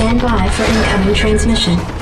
Stand by for incoming transmission.